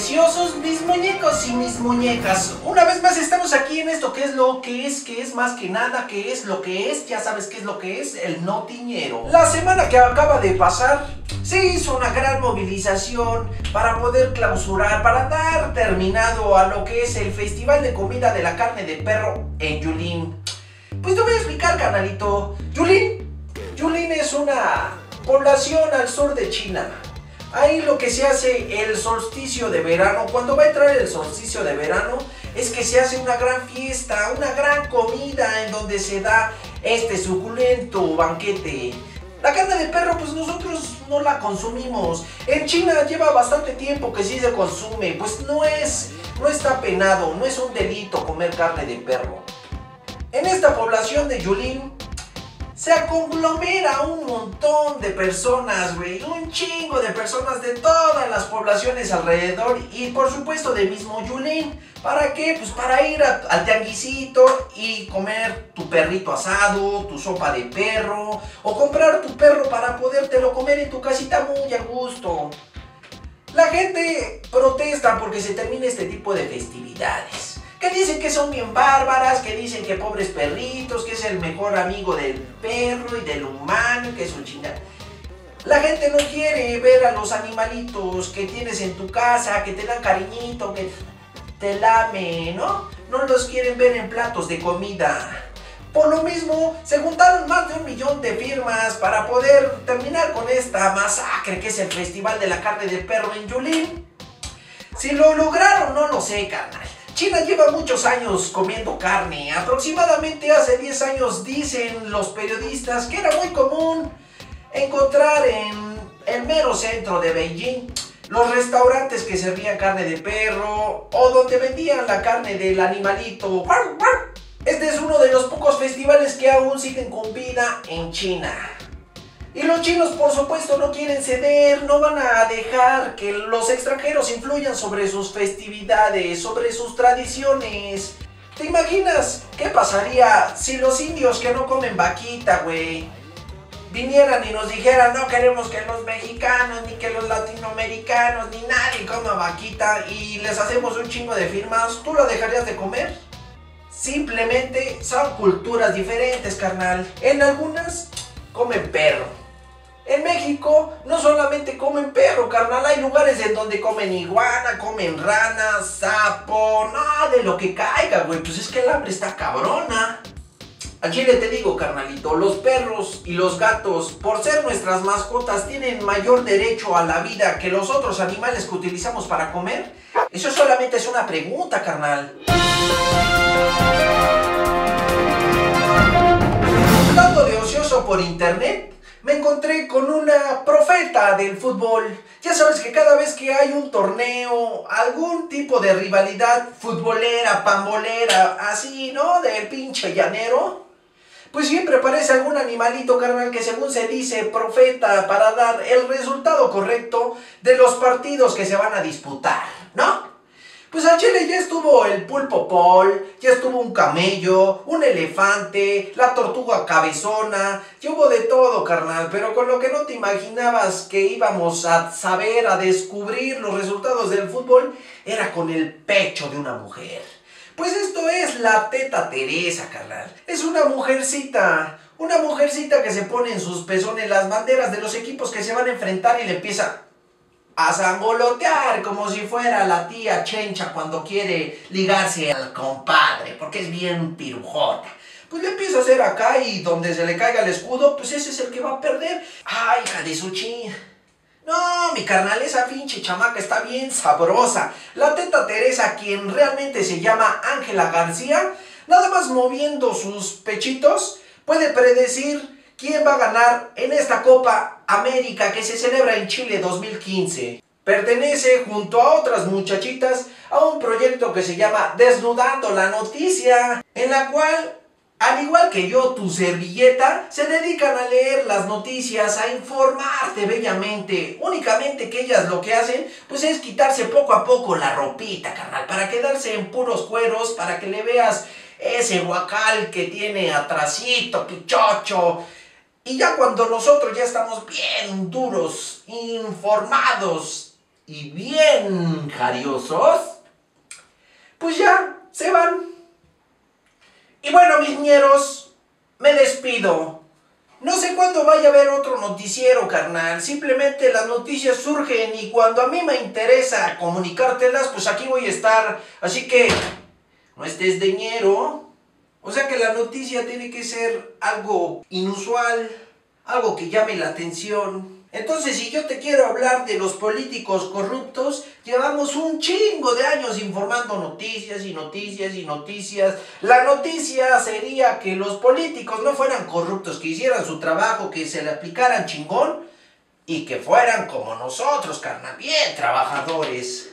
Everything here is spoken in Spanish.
preciosos, mis muñecos y mis muñecas. Una vez más estamos aquí en esto que es lo que es, que es más que nada, que es lo que es, ya sabes qué es lo que es, el notiñero. La semana que acaba de pasar se hizo una gran movilización para poder clausurar, para dar terminado a lo que es el Festival de Comida de la Carne de Perro en Yulín. Pues te voy a explicar, canalito. Yulín, Yulín es una población al sur de China. Ahí lo que se hace el solsticio de verano, cuando va a entrar el solsticio de verano, es que se hace una gran fiesta, una gran comida en donde se da este suculento banquete. La carne de perro, pues nosotros no la consumimos. En China lleva bastante tiempo que sí se consume, pues no es, no está penado, no es un delito comer carne de perro. En esta población de Yulin se conglomera un montón de personas, güey. Un chingo de personas de todas las poblaciones alrededor y por supuesto de mismo Yulín. ¿Para qué? Pues para ir al tianguisito y comer tu perrito asado, tu sopa de perro o comprar tu perro para podértelo comer en tu casita muy a gusto. La gente protesta porque se termina este tipo de festividades que dicen que son bien bárbaras, que dicen que pobres perritos, que es el mejor amigo del perro y del humano, que es un chingado. La gente no quiere ver a los animalitos que tienes en tu casa, que te dan cariñito, que te lame, ¿no? No los quieren ver en platos de comida. Por lo mismo, se juntaron más de un millón de firmas para poder terminar con esta masacre que es el Festival de la Carne de Perro en Yulín. Si lo lograron, no lo sé, carnal. China lleva muchos años comiendo carne. Aproximadamente hace 10 años dicen los periodistas que era muy común encontrar en el mero centro de Beijing los restaurantes que servían carne de perro o donde vendían la carne del animalito. Este es uno de los pocos festivales que aún siguen con vida en China. Y los chinos por supuesto no quieren ceder, no van a dejar que los extranjeros influyan sobre sus festividades, sobre sus tradiciones. ¿Te imaginas qué pasaría si los indios que no comen vaquita, güey, vinieran y nos dijeran no queremos que los mexicanos, ni que los latinoamericanos, ni nadie coma vaquita y les hacemos un chingo de firmas, ¿tú lo dejarías de comer? Simplemente son culturas diferentes, carnal. En algunas comen perro en México no solamente comen perro, carnal, hay lugares en donde comen iguana, comen rana, sapo, nada de lo que caiga, güey. Pues es que el hambre está cabrona. A Chile te digo, carnalito, los perros y los gatos, por ser nuestras mascotas, tienen mayor derecho a la vida que los otros animales que utilizamos para comer. Eso solamente es una pregunta, carnal. Hablando de ocioso por internet, me encontré con una profeta del fútbol. Ya sabes que cada vez que hay un torneo, algún tipo de rivalidad futbolera, pambolera, así, ¿no? Del pinche llanero. Pues siempre aparece algún animalito carnal que según se dice profeta para dar el resultado correcto de los partidos que se van a disputar, ¿no? Pues al Chile ya estuvo el pulpo pol, ya estuvo un camello, un elefante, la tortuga cabezona, ya hubo de todo, carnal, pero con lo que no te imaginabas que íbamos a saber, a descubrir los resultados del fútbol, era con el pecho de una mujer. Pues esto es la teta Teresa, carnal. Es una mujercita, una mujercita que se pone en sus pezones las banderas de los equipos que se van a enfrentar y le empieza a zangolotear como si fuera la tía Chencha cuando quiere ligarse al compadre, porque es bien pirujota. Pues le empieza a hacer acá y donde se le caiga el escudo, pues ese es el que va a perder. Ay, hija de su No, mi carnal, esa pinche chamaca está bien sabrosa. La teta Teresa, quien realmente se llama Ángela García, nada más moviendo sus pechitos, puede predecir quién va a ganar en esta Copa América que se celebra en Chile 2015. Pertenece junto a otras muchachitas a un proyecto que se llama Desnudando la Noticia, en la cual, al igual que yo, tu servilleta, se dedican a leer las noticias, a informarte bellamente. Únicamente que ellas lo que hacen, pues es quitarse poco a poco la ropita, carnal, para quedarse en puros cueros, para que le veas ese guacal que tiene atrasito, pichocho, y ya cuando nosotros ya estamos bien duros, informados y bien jariosos, pues ya se van. Y bueno, mis ñeros, me despido. No sé cuándo vaya a haber otro noticiero, carnal. Simplemente las noticias surgen y cuando a mí me interesa comunicártelas, pues aquí voy a estar. Así que no estés de ñero. O sea que la noticia tiene que ser algo inusual, algo que llame la atención. Entonces, si yo te quiero hablar de los políticos corruptos, llevamos un chingo de años informando noticias y noticias y noticias. La noticia sería que los políticos no fueran corruptos, que hicieran su trabajo, que se le aplicaran chingón y que fueran como nosotros, carnal, trabajadores.